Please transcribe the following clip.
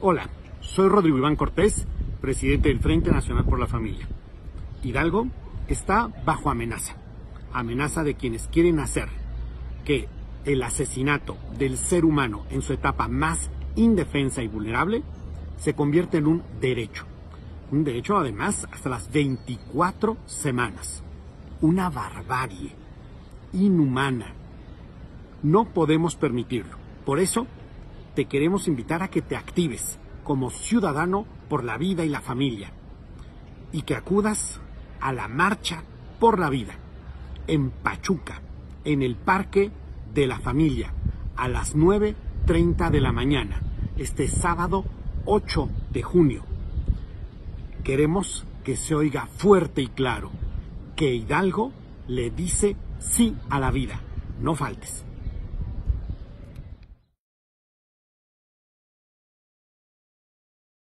Hola, soy Rodrigo Iván Cortés, presidente del Frente Nacional por la Familia. Hidalgo está bajo amenaza, amenaza de quienes quieren hacer que el asesinato del ser humano en su etapa más indefensa y vulnerable se convierta en un derecho. Un derecho además hasta las 24 semanas. Una barbarie inhumana. No podemos permitirlo. Por eso te queremos invitar a que te actives como ciudadano por la vida y la familia y que acudas a la marcha por la vida en Pachuca, en el Parque de la Familia, a las 9.30 de la mañana, este sábado 8 de junio. Queremos que se oiga fuerte y claro que Hidalgo le dice sí a la vida. No faltes.